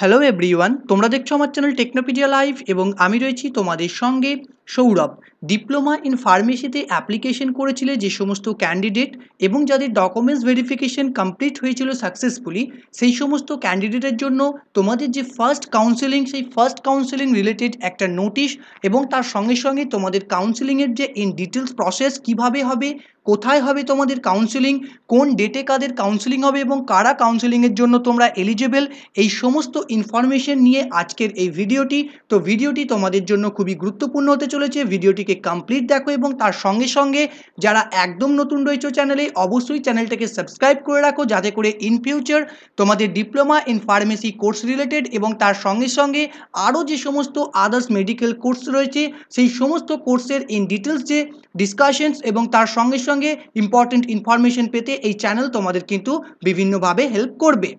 Hello everyone তোমরা দেখছ আমার চ্যানেল টেকনোপিডিয়া লাইভ এবং আমি রয়েছি তোমাদের সঙ্গে সৌরভ। ডিপ্লোমা ইন ফার্মেসিতে অ্যাপ্লিকেশন করেছিলে যে সমস্ত ক্যান্ডিডেট এবং যাদের ডকুমেন্টস ভেরিফিকেশন কমপ্লিট হয়েছিল সাকসেসফুলি সেই সমস্ত ক্যান্ডিডেটের জন্য তোমাদের যে ফার্স্ট কাউন্সেলিং সেই ফার্স্ট কাউন্সেলিং রিলেটেড একটা নোটিশ এবং তার সঙ্গে সঙ্গে তোমাদের কাউন্সেলিংয়ের যে ইন ডিটেলস প্রসেস কীভাবে হবে কোথায় হবে তোমাদের কাউন্সেলিং কোন ডেটে কাদের কাউন্সেলিং হবে এবং কারা কাউন্সেলিংয়ের জন্য তোমরা এলিজেবল এই সমস্ত ইনফরমেশন নিয়ে আজকের এই ভিডিওটি। তো ভিডিওটি তোমাদের জন্য খুবই গুরুত্বপূর্ণ হতে চলেছে। ভিডিওটিকে কমপ্লিট দেখো এবং তার সঙ্গে সঙ্গে যারা একদম নতুন রয়েছে চ্যানেলে অবশ্যই চ্যানেলটাকে সাবস্ক্রাইব করে রাখো যাতে করে ইন ফিউচার তোমাদের diploma in pharmacy course related এবং তার সঙ্গে সঙ্গে আরও যে সমস্ত আদার্স মেডিকেল কোর্স রয়েছে, সেই সমস্ত কোর্সের ইন ডিটেলস যে ডিসকাশনস এবং তার সঙ্গে সঙ্গে ইম্পর্টেন্ট ইনফরমেশন পেতে এই চ্যানেল তোমাদের কিন্তু বিভিন্নভাবে হেল্প করবে।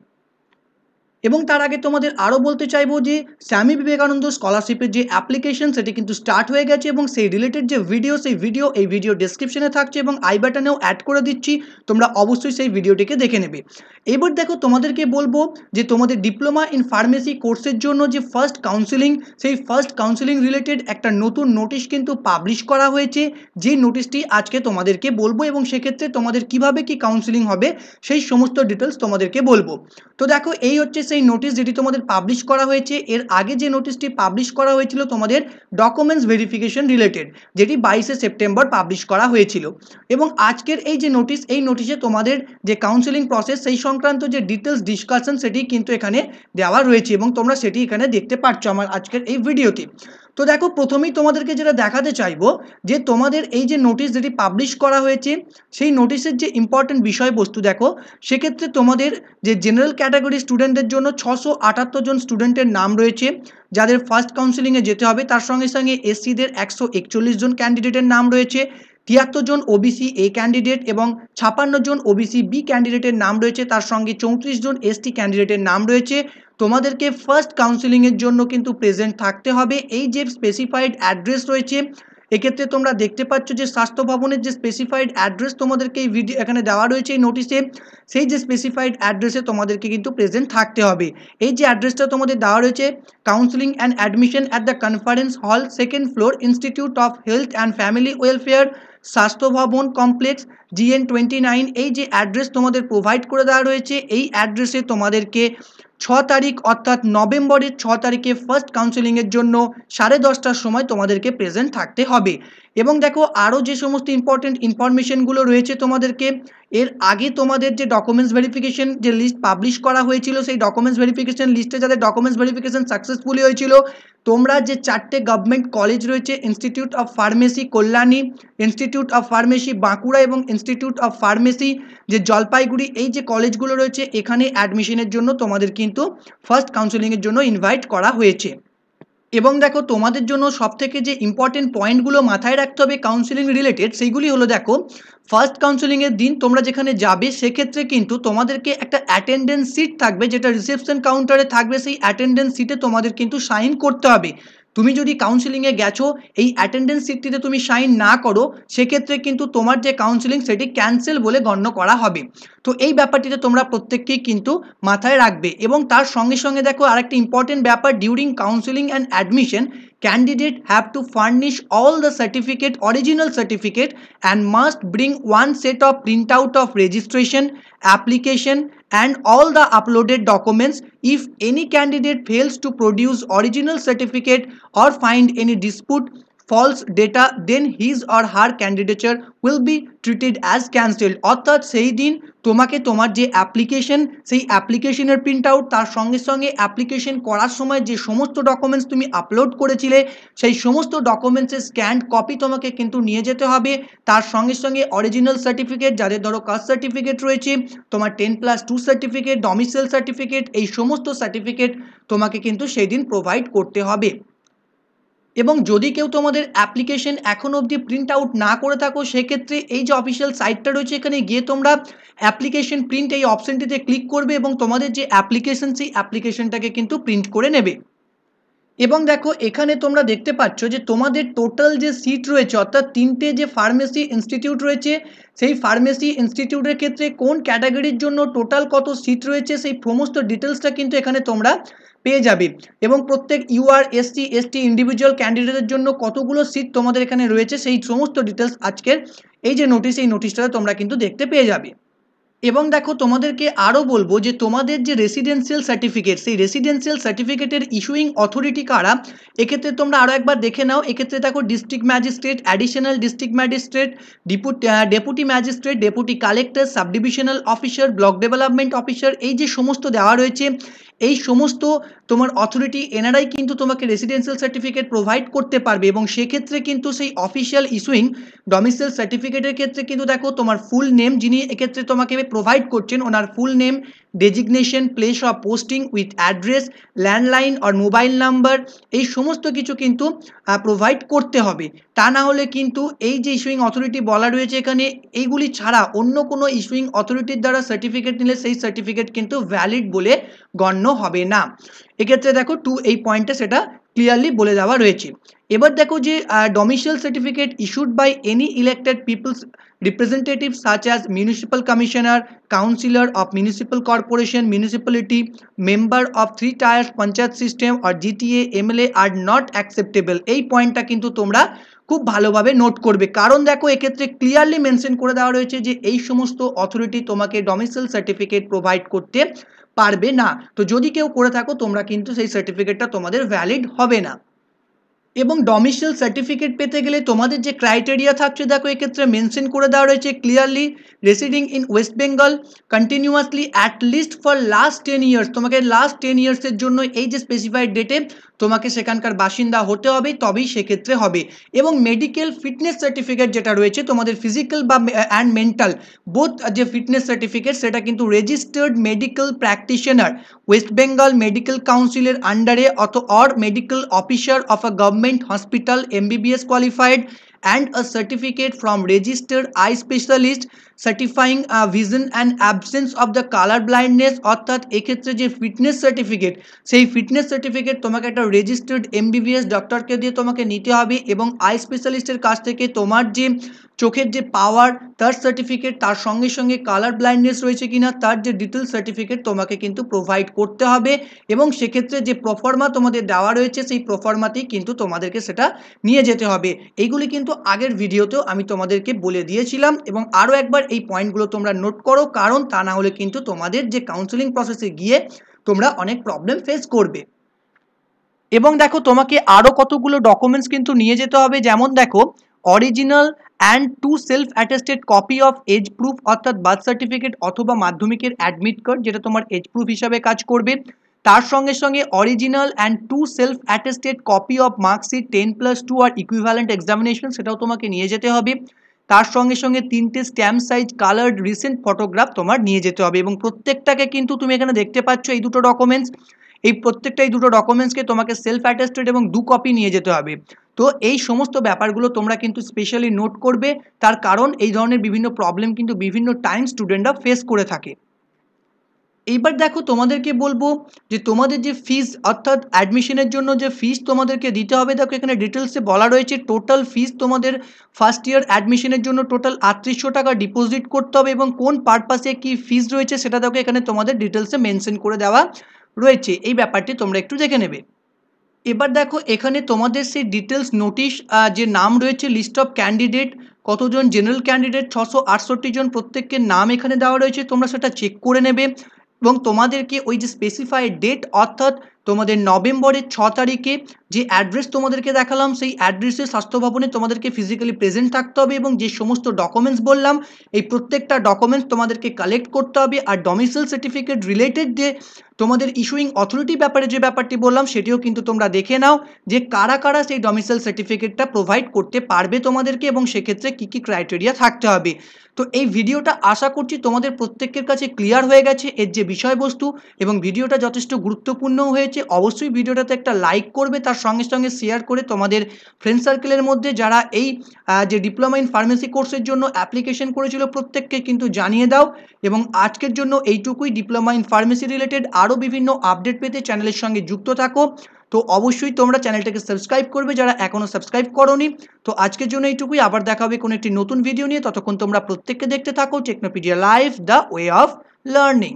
এবং তার আগে তোমাদের আরও বলতে চাইব যে স্বামী বিবেকানন্দ স্কলারশিপের যে অ্যাপ্লিকেশন সেটি কিন্তু স্টার্ট হয়ে গেছে এবং সেই রিলেটেড যে ভিডিও সেই ভিডিও এই ভিডিও ডেসক্রিপশনে থাকছে এবং আই বাটনেও অ্যাড করে দিচ্ছি। তোমরা অবশ্যই সেই ভিডিওটিকে দেখে নেবে। এবার দেখো তোমাদেরকে বলব যে তোমাদের ডিপ্লোমা ইন ফার্মেসি কোর্সের জন্য যে ফার্স্ট কাউন্সিলিং সেই ফার্স্ট কাউন্সিলিং রিলেটেড একটা নতুন নোটিশ কিন্তু পাবলিশ করা হয়েছে। যে নোটিশটি আজকে তোমাদেরকে বলব এবং সেক্ষেত্রে তোমাদের কীভাবে কি কাউন্সিলিং হবে, সেই সমস্ত ডিটেলস তোমাদেরকে বলব। তো দেখো এই হচ্ছে সেই নোটিশ যেটি তোমাদের পাবলিশ করা হয়েছে, এর আগে যে নোটিশটি পাবলিশ করা হয়েছিল তোমাদের ডকুমেন্টস ভেরিফিকেশন রিলেটেড যেটি বাইশে সেপ্টেম্বর পাবলিশ করা হয়েছিল। এবং আজকের এই যে নোটিশ এই নোটিশে তোমাদের যে কাউন্সেলিং প্রসেস সেই সংক্রান্ত যে ডিটেলস ডিসকাশন সেটি কিন্তু এখানে দেওয়া রয়েছে এবং তোমরা সেটি এখানে দেখতে পাচ্ছ আমার আজকের এই ভিডিওতে তো দেখো, প্রথমেই তোমাদেরকে যেটা দেখাতে চাইব, যে তোমাদের এই যে নোটিশ যেটি পাবলিশ করা হয়েছে, সেই নোটিশের যে ইম্পর্টেন্ট বিষয়বস্তু দেখো, সেক্ষেত্রে তোমাদের যে জেনারেল ক্যাটাগরি স্টুডেন্টদের জন্য ছশো আটাত্তর জন স্টুডেন্টের নাম রয়েছে, যাদের ফার্স্ট কাউন্সিলিংয়ে যেতে হবে। তার সঙ্গে সঙ্গে এসসিদের একশো একচল্লিশ জন ক্যান্ডিডেটের নাম রয়েছে। তিয়াত্তর জন ওবিসি এ ক্যান্ডিডেট এবং ছাপান্ন জন ওবিসি বি ক্যান্ডিডেটের নাম রয়েছে। তার সঙ্গে চৌত্রিশ জন এসটি ক্যান্ডিডেটের নাম রয়েছে। তোমাদেরকে ফার্স্ট কাউন্সিলিংয়ের জন্য কিন্তু প্রেজেন্ট থাকতে হবে। এই যে স্পেসিফাইড অ্যাড্রেস রয়েছে, এক্ষেত্রে তোমরা দেখতে পাচ্ছ যে স্বাস্থ্য ভবনের যে স্পেসিফাইড অ্যাড্রেস তোমাদেরকে এই ভিডিও এখানে দেওয়া রয়েছে এই নোটিশে সেই যে স্পেসিফাইড অ্যাড্রেসে তোমাদেরকে কিন্তু প্রেজেন্ট থাকতে হবে। এই যে অ্যাড্রেসটা তোমাদের দেওয়া রয়েছে counselling and admission at the conference hall second floor institute of health and family welfare স্বাস্থ্য ভবন কমপ্লেক্স জিএন টোয়েন্টি নাইন, এই যে অ্যাড্রেস তোমাদের প্রোভাইড করে দেওয়া রয়েছে, এই অ্যাড্রেসে তোমাদেরকে ছ তারিখ অর্থাৎ নভেম্বরের ছ তারিখে ফার্স্ট কাউন্সেলিংয়ের জন্য সাড়ে দশটার সময় তোমাদেরকে প্রেজেন্ট থাকতে হবে। এবং দেখো আরও যে সমস্ত ইম্পর্টেন্ট ইনফরমেশনগুলো রয়েছে তোমাদেরকে, এর আগে তোমাদের যে ডকুমেন্টস ভেরিফিকেশন যে লিস্ট পাবলিশ করা হয়েছিল, সেই ডকুমেন্টস ভেরিফিকেশন লিস্টে যাদের ডকুমেন্টস ভেরিফিকেশন সাকসেসফুলি হয়েছিল, তোমরা যে চারটে গভর্নমেন্ট কলেজ রয়েছে institute of pharmacy Kalyani institute of pharmacy Bankura এবং ইনস্টিটিউট অফ ফার্মেসি যে জলপাইগুড়ি, এই যে কলেজগুলো রয়েছে, এখানে অ্যাডমিশনের জন্য তোমাদের কিন্তু ফার্স্ট কাউন্সেলিংয়ের জন্য ইনভাইট করা হয়েছে। এবং দেখো, তোমাদের জন্য সবথেকে যে ইম্পর্টেন্ট পয়েন্টগুলো মাথায় রাখতে হবে কাউন্সিলিং রিলেটেড সেইগুলি হলো দেখো ফার্স্ট কাউন্সিলিংয়ের দিন তোমরা যেখানে যাবে, সেক্ষেত্রে কিন্তু তোমাদেরকে একটা অ্যাটেন্ডেন্স সিট থাকবে, যেটা রিসেপশন কাউন্টারে থাকবে, সেই অ্যাটেন্ডেন্স সিটে তোমাদের কিন্তু সাইন করতে হবে। তুমি যদি কাউন্সিলিংয়ে গেছো, এই অ্যাটেন্ডেন্স সিটটিতে তুমি সাইন না করো, সেক্ষেত্রে কিন্তু তোমার যে কাউন্সিলিং সেটি ক্যান্সেল বলে গণ্য করা হবে। তো এই ব্যাপারটিতে তোমরা প্রত্যেককেই কিন্তু মাথায় রাখবে এবং তার সঙ্গে সঙ্গে দেখো আরেকটি ইম্পর্টেন্ট ব্যাপার during counselling and admission candidate have to furnish all the certificate original certificate and must bring one set of printout of registration application and all the uploaded documents if any candidate fails to produce original certificate or find any dispute false data, then his or her candidature will be treated as cancelled. অর্থাৎ সেই দিন তোমাকে তোমার যে application সেই অ্যাপ্লিকেশনের print out তার সঙ্গে সঙ্গে অ্যাপ্লিকেশন করার সময় যে সমস্ত ডকুমেন্টস তুমি আপলোড করেছিলে, সেই সমস্ত ডকুমেন্টসের স্ক্যান্ড কপি তোমাকে কিন্তু নিয়ে যেতে হবে। তার সঙ্গে সঙ্গে অরিজিনাল সার্টিফিকেট যাদের ধরো কাস্ট সার্টিফিকেট রয়েছে, তোমার ten plus two certificate domicile certificate এই সমস্ত সার্টিফিকেট তোমাকে কিন্তু সেই দিন প্রোভাইড করতে হবে। এবং যদি কেউ তোমাদের অ্যাপ্লিকেশন এখন অবধি প্রিন্ট আউট না করে থাকো, সেক্ষেত্রে এই যে অফিসিয়াল সাইটটা রয়েছে, এখানে গিয়ে তোমরা অ্যাপ্লিকেশন প্রিন্ট এই অপশানটিতে ক্লিক করবে এবং তোমাদের যে অ্যাপ্লিকেশন সেই অ্যাপ্লিকেশনটাকে কিন্তু প্রিন্ট করে নেবে। এবং দেখো, এখানে তোমরা দেখতে পাচ্ছ যে তোমাদের টোটাল যে সিট রয়েছে, অর্থাৎ তিনটে যে ফার্মেসি ইনস্টিটিউট রয়েছে, সেই ফার্মেসি ইনস্টিটিউটের ক্ষেত্রে কোন ক্যাটাগরির জন্য টোটাল কত সিট রয়েছে, সেই সমস্ত ডিটেলসটা কিন্তু এখানে তোমরা পেয়ে যাবে। এবং প্রত্যেক ইউআর এসসি এসটি ইন্ডিভিজুয়াল ক্যান্ডিডেটের জন্য কতগুলো সিট তোমাদের এখানে রয়েছে, সেই সমস্ত ডিটেলস আজকের এই যে নোটিশ এই নোটিশটাতে তোমরা কিন্তু দেখতে পেয়ে যাবে। এবং দেখো তোমাদেরকে আরও বলব যে তোমাদের যে রেসিডেন্সিয়াল সার্টিফিকেট সেই রেসিডেন্সিয়াল সার্টিফিকেটের ইস্যুইং অথরিটি কারা, এক্ষেত্রে তোমরা আরও একবার দেখে নাও। এক্ষেত্রে দেখো district magistrate additional district magistrate deputy deputy magistrate deputy collector subdivisional officer block development officer এই যে সমস্ত দেওয়া রয়েছে এই সমস্ত তোমার অথরিটি এনারাই কিন্তু তোমাকে রেসিডেন্সিয়াল সার্টিফিকেট প্রোভাইড করতে পারবে এবং সেক্ষেত্রে কিন্তু সেই অফিসিয়াল ইস্যুইং ডমিসিয়াল সার্টিফিকেটের ক্ষেত্রে কিন্তু দেখো তোমার ফুল নেম যিনি এক্ষেত্রে তোমাকে প্রোভাইড করছেন, ওনার full name designation place of posting with address landline R mobile number এই সমস্ত কিছু কিন্তু প্রোভাইড করতে হবে। তা না হলে কিন্তু এই যে ইস্যুইং অথরিটি বলা রয়েছে এখানে, এইগুলি ছাড়া অন্য কোনো ইস্যুইং অথরিটির দ্বারা সার্টিফিকেট নিলে সেই সার্টিফিকেট কিন্তু ভ্যালিড বলে গণ্য হবে না। এক্ষেত্রে দেখো টু এই পয়েন্টে সেটা ক্লিয়ারলি বলে দেওয়া রয়েছে। এবার দেখো যে domicile certificate issued by any elected people's representatives such as municipal commissioner, councillor of municipal corporation, municipality, member of three tiers panchayat system or gta mla are not acceptable এই পয়েন্টটা কিন্তু তোমরা খুব ভালোভাবে নোট করবে। কারণ দেখো, এক্ষেত্রে ক্লিয়ারলি মেনশন করে দেওয়া রয়েছে যে, এই সমস্ত অথরিটি তোমাকে ডমিসাইল সার্টিফিকেট প্রোভাইড করতে পারবে না। তো যদি কেউ করে থাকো, তোমরা কিন্তু সেই সার্টিফিকেটটা তোমাদের ভ্যালিড হবে না। এবং ডমিশিয়াল সার্টিফিকেট পেতে গেলে তোমাদের যে ক্রাইটেরিয়া থাকছে, দেখো এক্ষেত্রে মেনশন করে দেওয়া রয়েছে clearly residing in West Bengal continuously at least for last ten years তোমাকে লাস্ট টেন ইয়ার্সের জন্য এই যে স্পেসিফাইড ডেটে তোমাকে সেখানকার বাসিন্দা হতে হবে, তবেই সেক্ষেত্রে হবে। এবং মেডিকেল ফিটনেস সার্টিফিকেট যেটা রয়েছে, তোমাদের ফিজিক্যাল বা অ্যান্ড মেন্টাল বোথ যে ফিটনেস সার্টিফিকেট সেটা কিন্তু registered medical practitioner West Bengal medical কাউন্সিলের আন্ডারে অত or medical officer of a government government hospital MBBS qualified and a certificate from registered eye specialist certifying vision and absence of the colour blindness অর্থাৎ এক্ষেত্রে যে fitness certificate সেই fitness certificate তোমাকে একটা registered MBBS ডক্টরকে দিয়ে তোমাকে নিতে হবে এবং আই স্পেশালিস্টের কাছ থেকে তোমার যে চোখের যে পাওয়ার তার সার্টিফিকেট তার সঙ্গে সঙ্গে কালার ব্লাইন্ডনেস রয়েছে কিনা, তার যে ডিটেল সার্টিফিকেট তোমাকে কিন্তু প্রোভাইড করতে হবে এবং সেক্ষেত্রে যে প্রফর্মা তোমাদের দেওয়া রয়েছে, সেই প্রফর্মাতেই কিন্তু তোমাদেরকে সেটা নিয়ে যেতে হবে। এইগুলি কিন্তু আগের ভিডিওতেও আমি তোমাদেরকে বলে দিয়েছিলাম এবং আরও একবার এই পয়েন্টগুলো তোমরা নোট করো, কারণ তা না হলে কিন্তু তোমাদের যে কাউন্সেলিং প্রসেসে গিয়ে তোমরা অনেক প্রবলেম ফেস করবে। এবং দেখো, তোমাকে আরও কতগুলো ডকুমেন্টস কিন্তু নিয়ে যেতে হবে। যেমন দেখো original and two self attested copy of age proof অর্থাৎ বার্থ সার্টিফিকেট অথবা মাধ্যমিকের অ্যাডমিট কার্ড যেটা তোমার এজ প্রুফ হিসাবে কাজ করবে। তার সঙ্গে সঙ্গে original and two self attested copy of marksheet ten plus two R equivalent examination সেটাও তোমাকে নিয়ে যেতে হবে। তার সঙ্গে সঙ্গে তিনটে stamp size coloured recent photograph তোমার নিয়ে যেতে হবে এবং প্রত্যেকটাকে কিন্তু তুমি এখানে দেখতে পাচ্ছ এই দুটো ডকুমেন্টস এই প্রত্যেকটা, এই দুটো ডকুমেন্টসকে তোমাকে সেলফ অ্যাটেস্টেড এবং দু কপি নিয়ে যেতে হবে। তো এই সমস্ত ব্যাপারগুলো তোমরা কিন্তু স্পেশালি নোট করবে। তার কারণ এই ধরনের বিভিন্ন প্রবলেম কিন্তু বিভিন্ন টাইম স্টুডেন্টরা ফেস করে থাকে। এইবার দেখো তোমাদেরকে বলব যে তোমাদের যে ফিস অর্থাৎ অ্যাডমিশনের জন্য যে ফিস তোমাদেরকে দিতে হবে, দেখো এখানে ডিটেলসে বলা রয়েছে টোটাল ফিস তোমাদের ফার্স্ট ইয়ার অ্যাডমিশনের জন্য টোটাল আটত্রিশশো টাকা ডিপোজিট করতে হবে এবং কোন পারপাসে কি ফিস রয়েছে সেটা দেখো এখানে তোমাদের ডিটেলসে মেনশন করে দেওয়া রয়েছে। এই ব্যাপারটি তোমরা একটু দেখে নেবে। এবার দেখো এখানে তোমাদের সেই ডিটেলস নোটিশ যে নাম রয়েছে লিস্ট অফ ক্যান্ডিডেট কতজন জেনারেল ক্যান্ডিডেট ছশো আটষট্টি জন প্রত্যেককে নাম এখানে দেওয়া রয়েছে, তোমরা সেটা চেক করে নেবে। এবং তোমাদেরকে ওই যে স্পেসিফাইড ডেট অর্থাৎ তোমাদের নভেম্বরের ছ তারিখে যে অ্যাড্রেস তোমাদেরকে দেখালাম, সেই অ্যাড্রেসে স্বাস্থ্য ভবনে তোমাদেরকে ফিজিক্যালি প্রেজেন্ট থাকতে হবে এবং যে সমস্ত ডকুমেন্টস বললাম, এই প্রত্যেকটা ডকুমেন্টস তোমাদেরকে কালেক্ট করতে হবে আর ডমিসাইল সার্টিফিকেট রিলেটেড যে তোমাদের ইস্যুইং অথরিটি ব্যাপারে যে ব্যাপারটি বললাম, সেটিও কিন্তু তোমরা দেখে নাও যে কারা কারা সেই ডমিসাইল সার্টিফিকেটটা প্রোভাইড করতে পারবে তোমাদেরকে এবং সেক্ষেত্রে কী কী ক্রাইটেরিয়া থাকতে হবে। তো এই ভিডিওটা আশা করছি তোমাদের প্রত্যেকের কাছে ক্লিয়ার হয়ে গেছে এর যে বিষয়বস্তু এবং ভিডিওটা যথেষ্ট গুরুত্বপূর্ণ হয়েছে। অবশ্যই ভিডিওটাতে একটা লাইক করবে, তার সঙ্গে সঙ্গে শেয়ার করে তোমাদের ফ্রেন্ড সার্কেলের মধ্যে যারা এই যে ডিপ্লোমা ইন ফার্মেসি কোর্সের জন্য অ্যাপ্লিকেশন করেছিল প্রত্যেককে কিন্তু জানিয়ে দাও এবং আজকের জন্য এইটুকুই। ডিপ্লোমা ইন ফার্মেসি রিলেটেড আরও বিভিন্ন আপডেট পেতে চ্যানেলের সঙ্গে যুক্ত থাকো। তো অবশ্যই তোমরা চ্যানেলটাকে সাবস্ক্রাইব করবে যারা এখনও সাবস্ক্রাইব করোনি। তো আজকের জন্য এইটুকুই। আবার দেখা হবে কোনো একটি নতুন ভিডিও নিয়ে। ততক্ষণ তোমরা প্রত্যেককে দেখতে থাকো Technopedia life the way of learning